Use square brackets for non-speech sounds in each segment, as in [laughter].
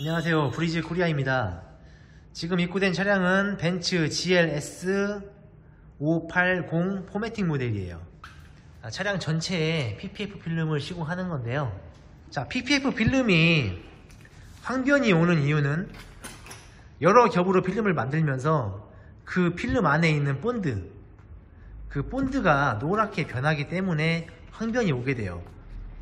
안녕하세요. 브리즈 코리아입니다. 지금 입고된 차량은 벤츠 GLS 580 4MATIC 모델이에요. 아, 차량 전체에 PPF 필름을 시공하는 건데요. 자 PPF 필름이 황변이 오는 이유는 여러 겹으로 필름을 만들면서 그 필름 안에 있는 본드 그 본드가 노랗게 변하기 때문에 황변이 오게 돼요.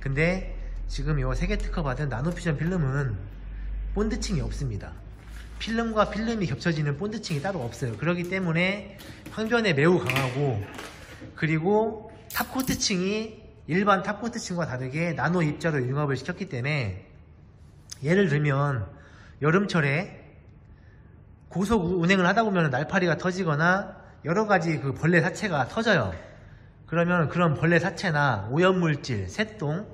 근데 지금 이 세계 특허 받은 나노퓨전 필름은 본드층이 없습니다. 필름과 필름이 겹쳐지는 본드층이 따로 없어요. 그렇기 때문에 황변에 매우 강하고 그리고 탑코트층이 일반 탑코트층과 다르게 나노 입자로 융합을 시켰기 때문에 예를 들면 여름철에 고속 운행을 하다 보면 날파리가 터지거나 여러 가지 그 벌레 사체가 터져요. 그러면 그런 벌레 사체나 오염물질, 새똥,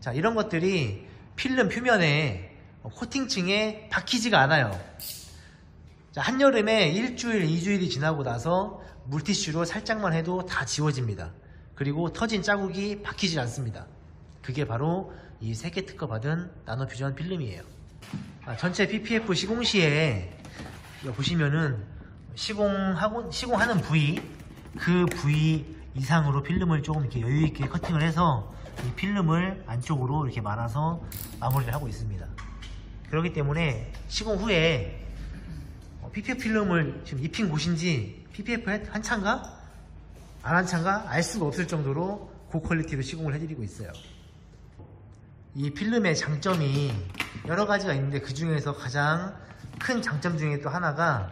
자 이런 것들이 필름 표면에 어, 코팅층에 박히지가 않아요. 자, 한여름에 일주일, 이주일이 지나고 나서 물티슈로 살짝만 해도 다 지워집니다. 그리고 터진 자국이 박히지 않습니다. 그게 바로 이 세계 특허 받은 나노퓨전 필름이에요. 아, 전체 PPF 시공 시에 보시면은 시공하고 시공하는 부위 그 부위 이상으로 필름을 조금 이렇게 여유 있게 커팅을 해서 이 필름을 안쪽으로 이렇게 말아서 마무리를 하고 있습니다. 그렇기 때문에 시공 후에 PPF 어, 필름을 지금 입힌 곳인지 PPF 한차인가? 안 한차인가? 알 수가 없을 정도로 고퀄리티로 시공을 해드리고 있어요. 이 필름의 장점이 여러 가지가 있는데 그 중에서 가장 큰 장점 중에 또 하나가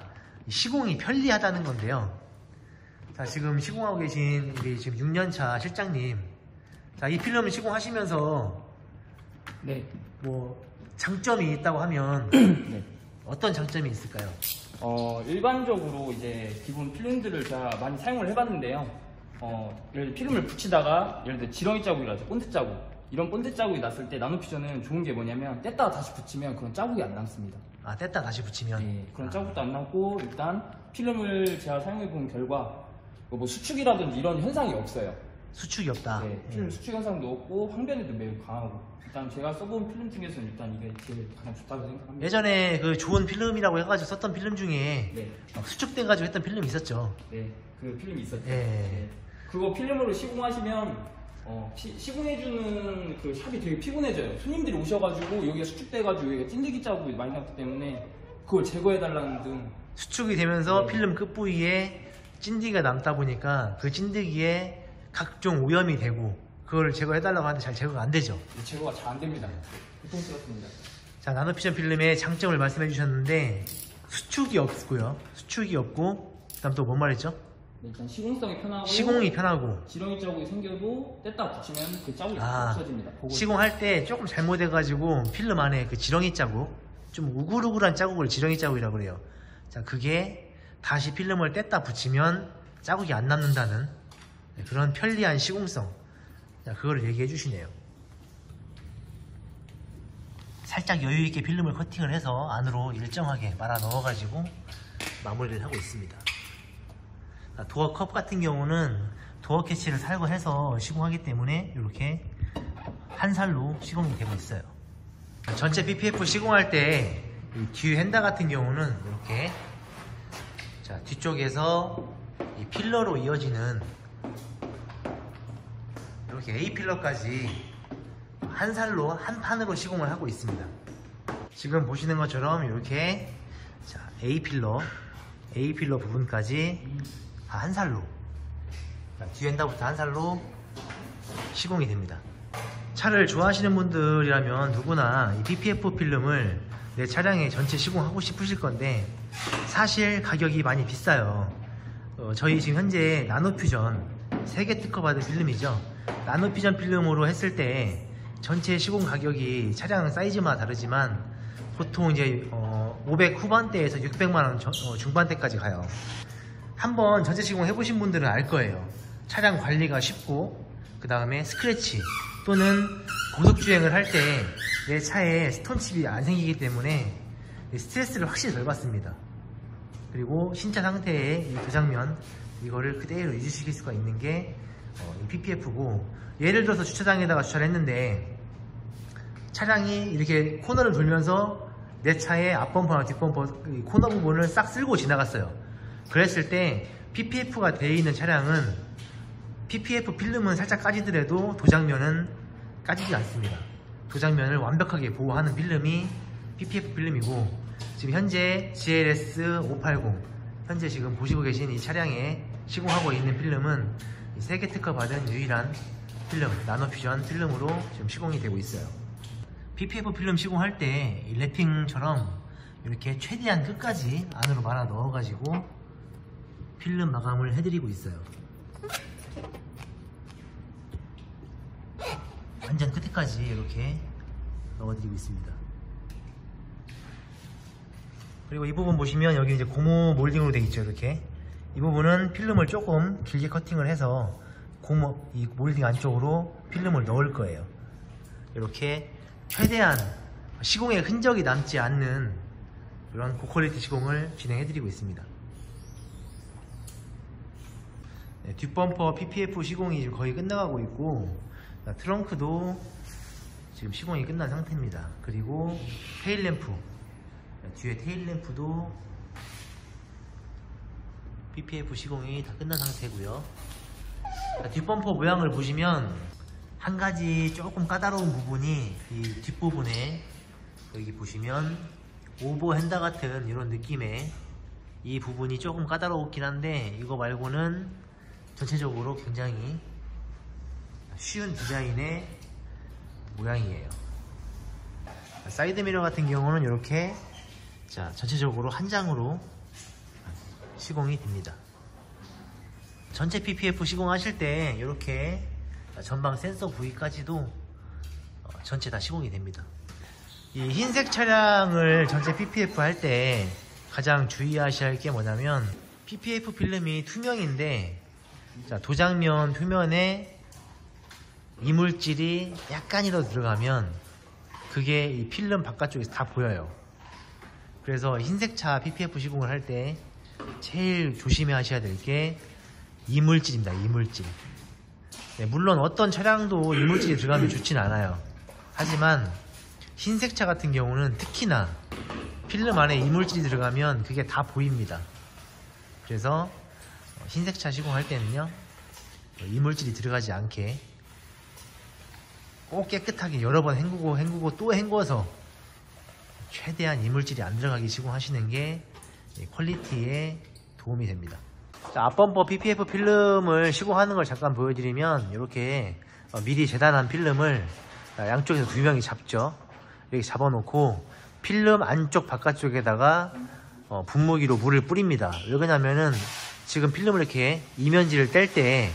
시공이 편리하다는 건데요. 자, 지금 시공하고 계신 우리 지금 6년차 실장님. 자, 이 필름을 시공하시면서 네. 뭐 장점이 있다고 하면 [clears throat] 네. 어떤 장점이 있을까요? 어, 일반적으로 이제 기본 필름들을 제가 많이 사용을 해봤는데요. 어, 예를 들어 필름을 붙이다가 예를 들어 지렁이 자국이라든지 본드 자국 이런 본드 자국이 났을 때 Nano Fusion은 좋은 게 뭐냐면 뗐다가 다시 붙이면 그런 자국이 안 남습니다. 아 뗐다 다시 붙이면? 네, 그런 아. 자국도 안 남고 일단 필름을 제가 사용해 본 결과 뭐 수축이라든지 이런 현상이 없어요. 수축이 없다. 네, 필름 음. 수축 현상도 없고 황변에도 매우 강하고 일단 제가 써본 필름 중에서는 일단 이게 제일 가장 좋다고 생각합니다. 예전에 그 좋은 필름이라고 해가지고 썼던 필름 중에 네. 수축돼가지고 했던 필름 있었죠. 네, 그 필름이 있었죠. 네. 네. 그거 필름으로 시공하시면 어, 시, 공해주는 그 샵이 되게 피곤해져요. 손님들이 오셔가지고 여기가 수축돼가지고 여기가 찐득이 자국이 많이 났기 때문에 그걸 제거해달라는 등 수축이 되면서 네. 필름 끝부위에 찐득이가 남다 보니까 그 찐득이에 각종 오염이 되고 그걸 제거해달라고 하는데 잘 제거가 안 되죠. 제거가 잘 안 됩니다. 고통스럽습니다. 자, 나노피션 필름의 장점을 말씀해 주셨는데 수축이 없고요. 수축이 없고 그다음 또 뭔 말했죠? 네, 일단 시공성이 편하고 시공이 편하고 지렁이 자국이 생겨도 뗐다 붙이면 그 자국이 아, 없어집니다. 시공할 때 조금 잘못해가지고 필름 안에 그 지렁이 자국 좀 우글우글한 자국을 지렁이 자국이라고 그래요. 자, 그게 다시 필름을 뗐다 붙이면 자국이 안 남는다는 네, 그런 편리한 시공성 자, 그거를 얘기해 주시네요. 살짝 여유있게 필름을 커팅을 해서 안으로 일정하게 말아 넣어가지고 마무리를 하고 있습니다. 도어 컵 같은 경우는 도어 캐치를 살고 해서 시공하기 때문에 이렇게 한 살로 시공이 되고 있어요. 전체 PPF 시공할 때 뒤 핸다 같은 경우는 이렇게 자, 뒤쪽에서 이 필러로 이어지는 이렇게 A 필러까지 한 살로 한 판으로 시공을 하고 있습니다. 지금 보시는 것처럼 이렇게 자, A 필러, A 필러 부분까지 한 살로 뒤엔다부터 한 살로 시공이 됩니다. 차를 좋아하시는 분들이라면 누구나 이 PPF 필름을 내 차량에 전체 시공하고 싶으실 건데 사실 가격이 많이 비싸요. 어, 저희 지금 현재 나노퓨전 세계 특허 받은 필름이죠. 나노피전 필름으로 했을 때 전체 시공 가격이 차량 사이즈마다 다르지만 보통 이제 어, 500 후반대에서 600만원 어, 중반대까지 가요. 한번 전체 시공 해보신 분들은 알 거예요. 차량 관리가 쉽고 그 다음에 스크래치 또는 고속주행을 할 때 내 차에 스톤칩이 안 생기기 때문에 스트레스를 확실히 덜 받습니다. 그리고 신차 상태의 이 도장면 이거를 그대로 유지시킬 수가 있는 게 어, PPF고 예를 들어서 주차장에다가 주차를 했는데 차량이 이렇게 코너를 돌면서 내 차의 앞범퍼나 뒷범퍼 이 코너 부분을 싹 쓸고 지나갔어요. 그랬을 때 PPF가 되어 있는 차량은 PPF 필름은 살짝 까지더라도 도장면은 까지지 않습니다. 도장면을 완벽하게 보호하는 필름이 PPF 필름이고 지금 현재 GLS 580 현재 지금 보시고 계신 이 차량에 시공하고 있는 필름은 이 세계 특허 받은 유일한 필름 나노 퓨전 필름으로 지금 시공이 되고 있어요. PPF 필름 시공할 때이 랩핑처럼 이렇게 최대한 끝까지 안으로 말아 넣어가지고 필름 마감을 해드리고 있어요. 완전 끝에까지 이렇게 넣어드리고 있습니다. 그리고 이 부분 보시면 여기 이제 고무 몰딩으로 되어 있죠 이렇게 이 부분은 필름을 조금 길게 커팅을 해서 고무 이 몰딩 안쪽으로 필름을 넣을 거예요. 이렇게 최대한 시공의 흔적이 남지 않는 그런 고퀄리티 시공을 진행해 드리고 있습니다. 네, 뒷범퍼 PPF 시공이 지금 거의 끝나가고 있고 자, 트렁크도 지금 시공이 끝난 상태입니다. 그리고 테일램프 뒤에 테일램프도 PPF 시공이 다 끝난 상태고요. 자, 뒷범퍼 모양을 보시면 한 가지 조금 까다로운 부분이 이 뒷부분에 여기 보시면 오버핸다 같은 이런 느낌의 이 부분이 조금 까다롭긴 한데 이거 말고는 전체적으로 굉장히 쉬운 디자인의 모양이에요. 사이드미러 같은 경우는 이렇게 자 전체적으로 한 장으로 시공이 됩니다. 전체 PPF 시공하실 때 이렇게 전방 센서 부위까지도 어, 전체 다 시공이 됩니다. 이 흰색 차량을 전체 PPF 할 때 가장 주의하셔야 할 게 뭐냐면 PPF 필름이 투명인데 자, 도장면 표면에 이물질이 약간이라도 들어가면 그게 이 필름 바깥쪽에서 다 보여요. 그래서 흰색 차 PPF 시공을 할 때 제일 조심해 하셔야 될 게 이물질입니다. 이물질. 네, 물론 어떤 차량도 이물질이 들어가면 좋진 않아요. 하지만 흰색 차 같은 경우는 특히나 필름 안에 이물질이 들어가면 그게 다 보입니다. 그래서 어, 흰색 차 시공할 때는요 어, 이물질이 들어가지 않게 꼭 깨끗하게 여러 번 헹구고 헹구고 또 헹궈서 최대한 이물질이 안 들어가게 시공하시는 게 퀄리티에 도움이 됩니다. 자, 앞범퍼 PPF 필름을 시공하는 걸 잠깐 보여드리면 이렇게 어, 미리 재단한 필름을 자, 양쪽에서 두 명이 잡죠. 이렇게 잡아놓고 필름 안쪽 바깥쪽에다가 어, 분무기로 물을 뿌립니다. 왜 그러냐면은 지금 필름을 이렇게 이면지를 뗄 때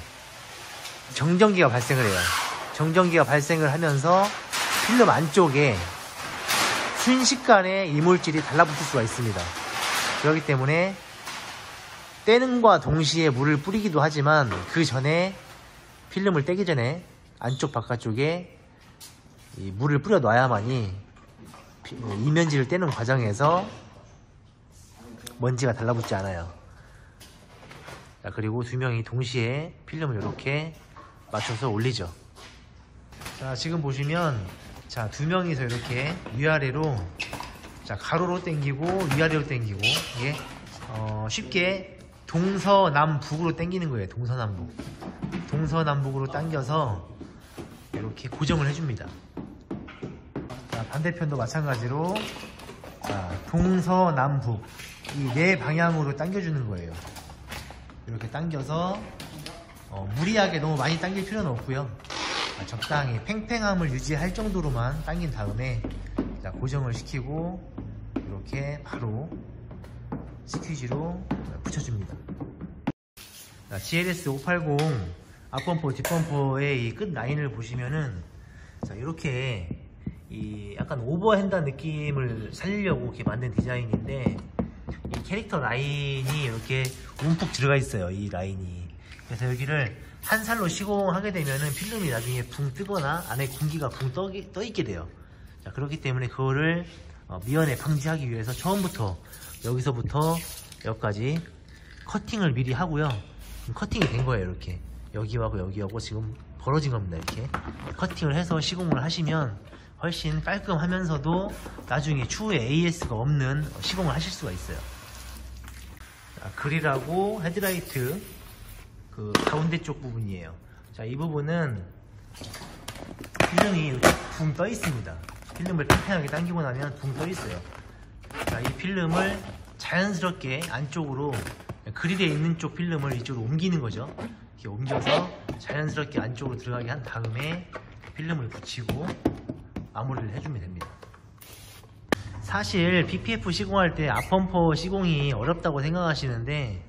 정전기가 발생을 해요. 정전기가 발생을 하면서 필름 안쪽에 순식간에 이물질이 달라붙을 수가 있습니다. 그렇기 때문에 떼는과 동시에 물을 뿌리기도 하지만 그 전에 필름을 떼기 전에 안쪽 바깥쪽에 이 물을 뿌려 놔야만이 피- 이면지를 떼는 과정에서 먼지가 달라붙지 않아요. 자, 그리고 두 명이 동시에 필름을 이렇게 맞춰서 올리죠. 자, 지금 보시면 자, 두 명이서 이렇게 위아래로 자, 가로로 당기고 위아래로 당기고 이게 어, 쉽게 동서남북으로 당기는 거예요. 동서남북. 동서남북으로 당겨서 이렇게 고정을 해줍니다. 자, 반대편도 마찬가지로 자, 동서남북 이 네 방향으로 당겨주는 거예요. 이렇게 당겨서 어, 무리하게 너무 많이 당길 필요는 없고요. 아, 적당히 팽팽함을 유지할 정도로만 당긴 다음에 자, 고정을 시키고 이렇게 바로 스퀴지로 붙여줍니다. 자, GLS 580 앞범퍼 뒷범퍼의 이 끝 라인을 보시면은 자, 이렇게 이 약간 overhang 느낌을 살리려고 이렇게 만든 디자인인데 이 캐릭터 라인이 이렇게 움푹 들어가 있어요. 이 라인이. 그래서 여기를 한 장으로 시공하게 되면은 필름이 나중에 붕 뜨거나 안에 공기가 붕 떠, 떠 있게 돼요. 자, 그렇기 때문에 그거를 어, 미연에 방지하기 위해서 처음부터 여기서부터 여기까지 커팅을 미리 하고요. 커팅이 된 거예요, 이렇게. 여기하고 여기하고 지금 벌어진 겁니다, 이렇게. 커팅을 해서 시공을 하시면 훨씬 깔끔하면서도 나중에 추후에 AS가 없는 시공을 하실 수가 있어요. 자, 그릴하고 헤드라이트 그 가운데 쪽 부분이에요. 자, 이 부분은 이렇게 붕떠 있습니다. 필름을 팽팽하게 당기고 나면 붕 떠 있어요. 자, 이 필름을 자연스럽게 안쪽으로 그릴에 있는 쪽 필름을 이쪽으로 옮기는 거죠. 이렇게 옮겨서 자연스럽게 안쪽으로 들어가게 한 다음에 필름을 붙이고 마무리를 해주면 됩니다. 사실 PPF 시공할 때 앞범퍼 시공이 어렵다고 생각하시는데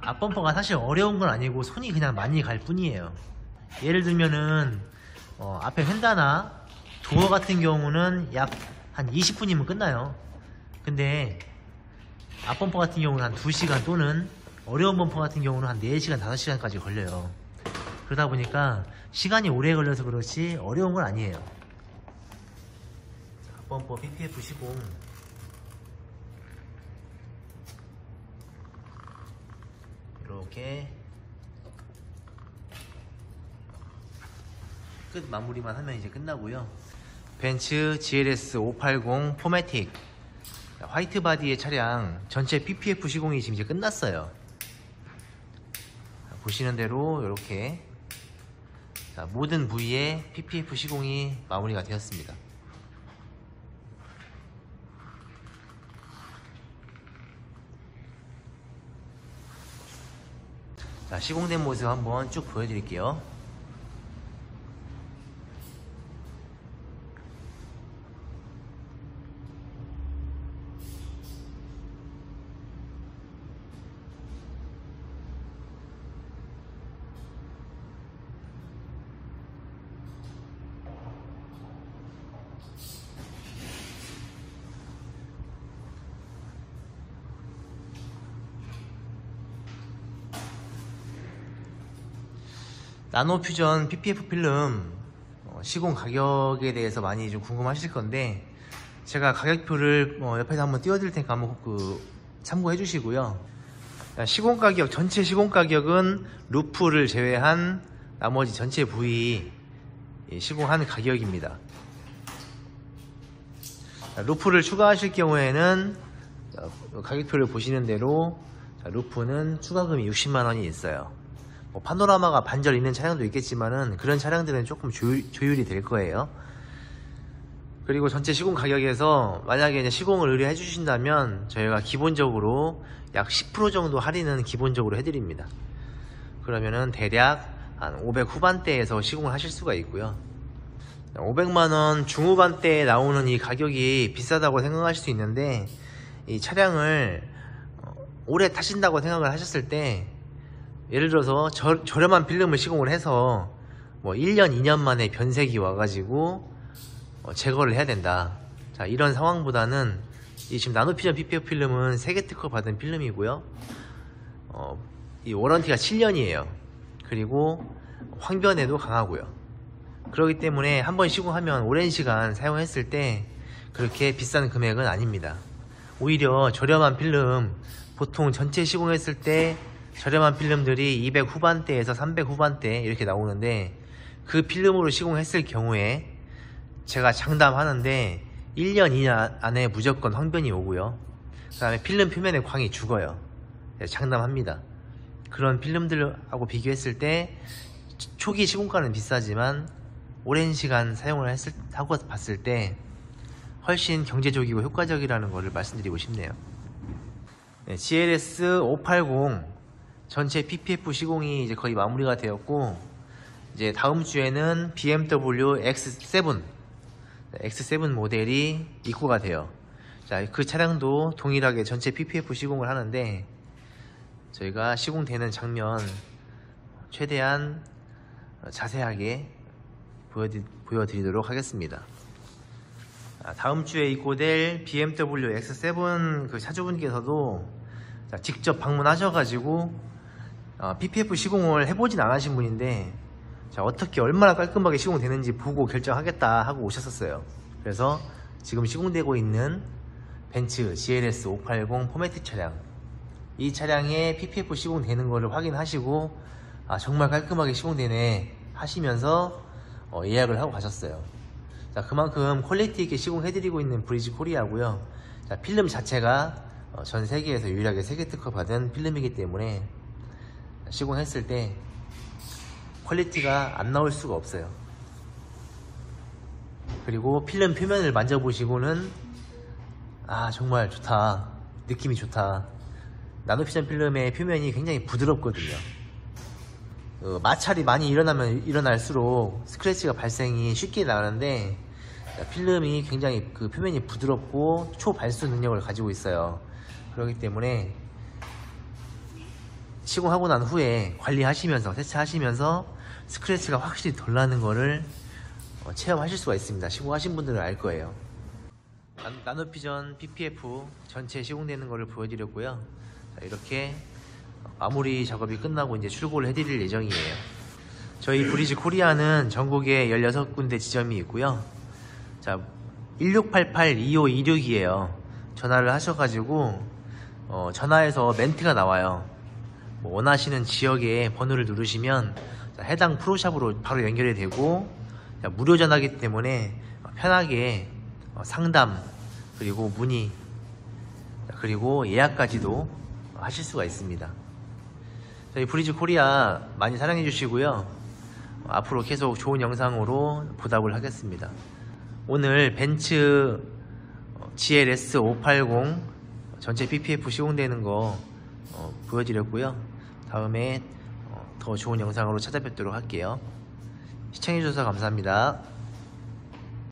앞범퍼가 사실 어려운 건 아니고 손이 그냥 많이 갈 뿐이에요. 예를 들면은 어, 앞에 휀다나 도어 같은 경우는 약 한 20분이면 끝나요. 근데 앞범퍼 같은 경우는 한 2시간 또는 어려운 범퍼 같은 경우는 한 4시간, 5시간까지 걸려요. 그러다 보니까 시간이 오래 걸려서 그렇지 어려운 건 아니에요. 자, 앞범퍼 PPF 시공 이렇게 끝 마무리만 하면 이제 끝나고요. 벤츠 GLS 580 포매틱 화이트 바디의 차량 전체 PPF 시공이 지금 이제 끝났어요. 자, 보시는 대로 이렇게 자, 모든 부위에 PPF 시공이 마무리가 되었습니다. 자, 시공된 모습 한번 쭉 보여드릴게요. 나노퓨전 PPF 필름 어, 시공 가격에 대해서 많이 좀 궁금하실 건데 제가 가격표를 어, 옆에서 한번 띄워드릴 테니까 한번 그 참고해 주시고요. 자, 시공 가격 전체 시공 가격은 루프를 제외한 나머지 전체 부위 예, 시공하는 가격입니다. 자, 루프를 추가하실 경우에는 자, 가격표를 보시는 대로 자, 루프는 추가금이 60만 원이 있어요. 뭐 파노라마가 반절 있는 차량도 있겠지만은 그런 차량들은 조금 조율, 조율이 될 거예요. 그리고 전체 시공 가격에서 만약에 이제 시공을 의뢰해 주신다면 저희가 기본적으로 약 10% 정도 할인은 기본적으로 해드립니다. 그러면은 대략 한 500 후반대에서 시공을 하실 수가 있고요. 500만원 중후반대에 나오는 이 가격이 비싸다고 생각하실 수 있는데 이 차량을 어, 오래 타신다고 생각을 하셨을 때 예를 들어서 저, 저렴한 필름을 시공을 해서 뭐 1년, 2년 만에 변색이 와가지고 어, 제거를 해야 된다. 자, 이런 상황보다는 이 지금 나노피전 PPF 필름은 세계 특허 받은 필름이고요. 어, 이 워런티가 7년이에요. 그리고 황변에도 강하고요. 그렇기 때문에 한 번 시공하면 오랜 시간 사용했을 때 그렇게 비싼 금액은 아닙니다. 오히려 저렴한 필름 보통 전체 시공했을 때 저렴한 필름들이 200 후반대에서 300 후반대 이렇게 나오는데 그 필름으로 시공했을 경우에 제가 장담하는데 1년 이내 안에 무조건 황변이 오고요. 그 다음에 필름 표면의 광이 죽어요. 네, 장담합니다. 그런 필름들하고 비교했을 때 초기 시공가는 비싸지만 오랜 시간 사용을 했을, 하고 봤을 때 훨씬 경제적이고 효과적이라는 것을 말씀드리고 싶네요. 네, GLS 580 전체 PPF 시공이 이제 거의 마무리가 되었고 이제 다음 주에는 BMW X7 X7 모델이 입고가 돼요. 자, 그 차량도 동일하게 전체 PPF 시공을 하는데 저희가 시공되는 장면 최대한 자세하게 보여드리, 도록 하겠습니다. 다음 주에 입고될 BMW X7 그 차주분께서도 직접 방문하셔가지고 어, PPF 시공을 해보진 않으신 분인데 자, 어떻게 얼마나 깔끔하게 시공되는지 보고 결정하겠다 하고 오셨었어요. 그래서 지금 시공되고 있는 벤츠 GLS 580 포매틱 차량 이 차량에 PPF 시공되는 것을 확인하시고 아 정말 깔끔하게 시공되네 하시면서 어, 예약을 하고 가셨어요. 자, 그만큼 퀄리티 있게 시공해드리고 있는 브리즈 코리아고요. 자, 필름 자체가 어, 전 세계에서 유일하게 세계 특허 받은 필름이기 때문에 시공했을 때 퀄리티가 안 나올 수가 없어요. 그리고 필름 표면을 만져보시고는 아 정말 좋다. 느낌이 좋다. 나노피전 필름의 표면이 굉장히 부드럽거든요. 어, 마찰이 많이 일어나면 일어날수록 스크래치가 발생이 쉽게 나는데 필름이 굉장히 그 표면이 부드럽고 초발수 능력을 가지고 있어요. 그렇기 때문에 시공하고 난 후에 관리하시면서 세차하시면서 스크래치가 확실히 덜 나는 거를 어, 체험하실 수가 있습니다 시공하신 분들은 알 거예요 난- 나노피전 PPF 전체 시공되는 거를 보여드렸고요. 자, 이렇게 마무리 작업이 끝나고 이제 출고를 해드릴 예정이에요. 저희 브리즈 코리아는 전국에 16군데 지점이 있고요. 자, 1688-2526이에요. 전화를 하셔가지고, 어, 전화해서 멘트가 나와요. 뭐 원하시는 지역에 번호를 누르시면 자, 해당 프로샵으로 바로 연결이 되고 자, 무료 전화기 때문에 편하게 어, 상담 그리고 문의 자, 그리고 예약까지도 하실 수가 있습니다. 저희 브리즈 코리아 많이 사랑해 주시고요. 어, 앞으로 계속 좋은 영상으로 보답을 하겠습니다. 오늘 벤츠 어, GLS 580 전체 PPF 시공되는 거 어, 보여드렸고요. 다음에 어, 더 좋은 영상으로 찾아뵙도록 할게요. 시청해주셔서 감사합니다.